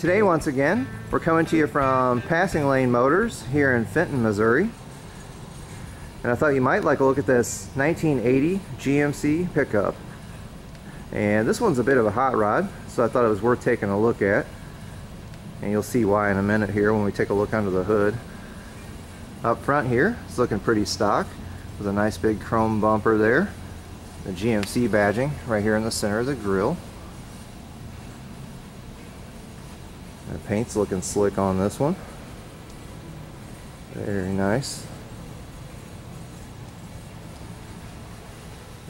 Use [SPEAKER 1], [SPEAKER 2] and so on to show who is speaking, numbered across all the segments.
[SPEAKER 1] Today, once again, we're coming to you from Passing Lane Motors here in Fenton, Missouri. And I thought you might like a look at this 1980 GMC pickup. And this one's a bit of a hot rod, so I thought it was worth taking a look at. And you'll see why in a minute here when we take a look under the hood. Up front here, it's looking pretty stock with a nice big chrome bumper there. The GMC badging right here in the center of the grille. The paint's looking slick on this one. Very nice.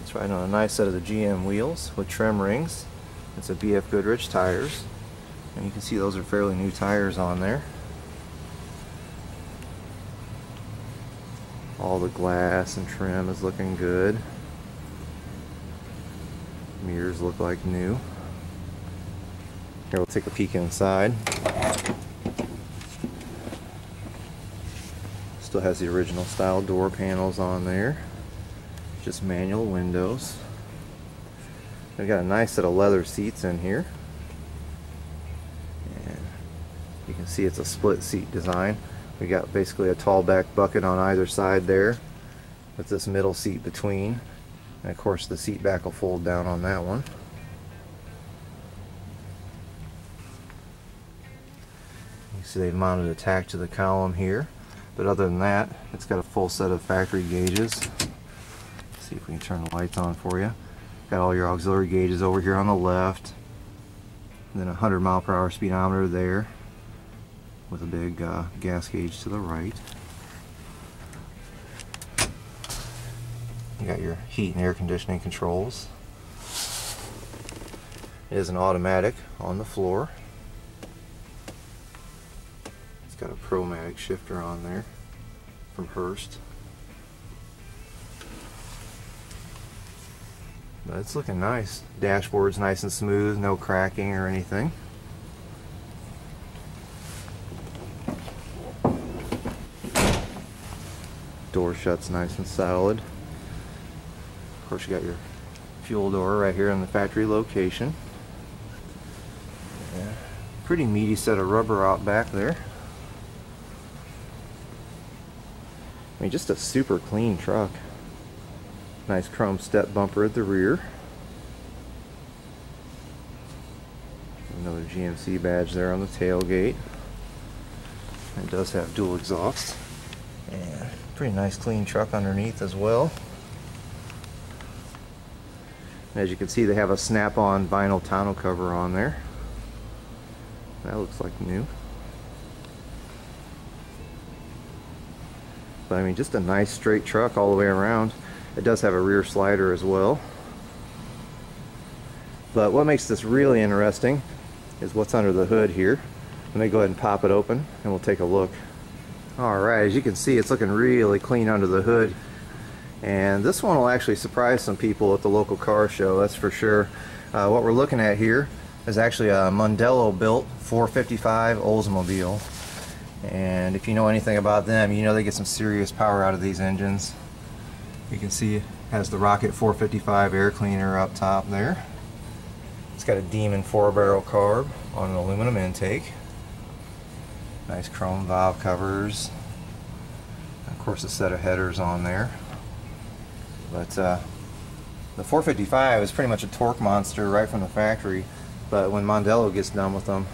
[SPEAKER 1] It's right on a nice set of the GM wheels with trim rings. It's a BF Goodrich tires. And you can see those are fairly new tires on there. All the glass and trim is looking good. Mirrors look like new. Here we'll take a peek inside. Still has the original style door panels on there. Just manual windows. We've got a nice set of leather seats in here. And you can see it's a split seat design. We got basically a tall back bucket on either side there with this middle seat between. And of course the seat back will fold down on that one. See they've mounted a tach to the column here. But other than that, it's got a full set of factory gauges. Let's see if we can turn the lights on for you. Got all your auxiliary gauges over here on the left. And then a 100 mile per hour speedometer there with a big uh, gas gauge to the right. You got your heat and air conditioning controls. It is an automatic on the floor. Promatic shifter on there from Hurst. But it's looking nice. Dashboard's nice and smooth, no cracking or anything. Door shuts nice and solid. Of course you got your fuel door right here in the factory location. Yeah. Pretty meaty set of rubber out back there. I mean just a super clean truck. Nice chrome step bumper at the rear. Another GMC badge there on the tailgate. It does have dual exhaust. And pretty nice clean truck underneath as well. As you can see they have a snap-on vinyl tonneau cover on there. That looks like new. But I mean just a nice straight truck all the way around. It does have a rear slider as well. But what makes this really interesting is what's under the hood here. Let me go ahead and pop it open and we'll take a look. Alright, as you can see it's looking really clean under the hood. And this one will actually surprise some people at the local car show, that's for sure. Uh, what we're looking at here is actually a Mondello built 455 Oldsmobile. And if you know anything about them, you know they get some serious power out of these engines. You can see it has the Rocket 455 air cleaner up top there. It's got a Demon 4 barrel carb on an aluminum intake. Nice chrome valve covers. Of course a set of headers on there. But uh, the 455 is pretty much a torque monster right from the factory. But when Mondello gets done with them,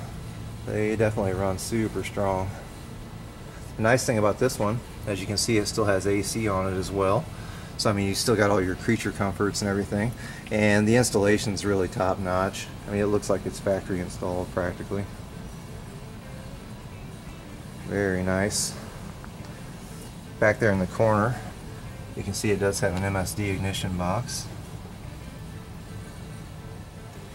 [SPEAKER 1] they definitely run super strong. The nice thing about this one, as you can see, it still has AC on it as well. So I mean, you still got all your creature comforts and everything. And the installation is really top notch. I mean, it looks like it's factory installed practically. Very nice. Back there in the corner, you can see it does have an MSD ignition box.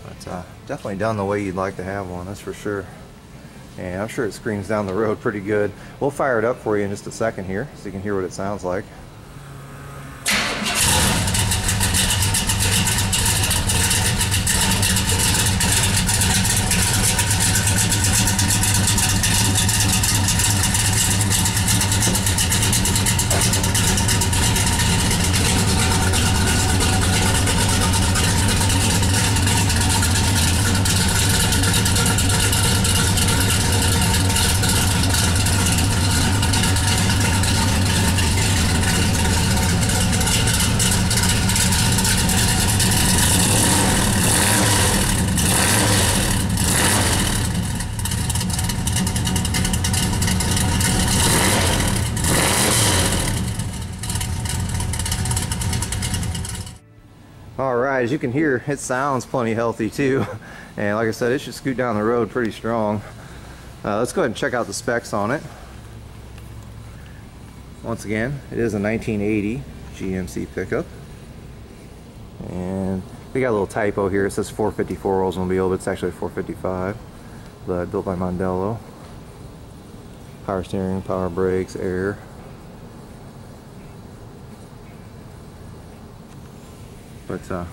[SPEAKER 1] But uh, definitely done the way you'd like to have one, that's for sure. And I'm sure it screams down the road pretty good. We'll fire it up for you in just a second here so you can hear what it sounds like. All right, as you can hear, it sounds plenty healthy too. And like I said, it should scoot down the road pretty strong. Uh, let's go ahead and check out the specs on it. Once again, it is a 1980 GMC pickup. And we got a little typo here. It says 454 Oldsmobile, but it's actually 455. But built by Mondello. Power steering, power brakes, air. But, uh,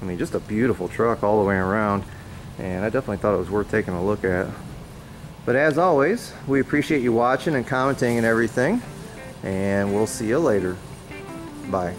[SPEAKER 1] I mean, just a beautiful truck all the way around. And I definitely thought it was worth taking a look at. But as always, we appreciate you watching and commenting and everything. And we'll see you later. Bye.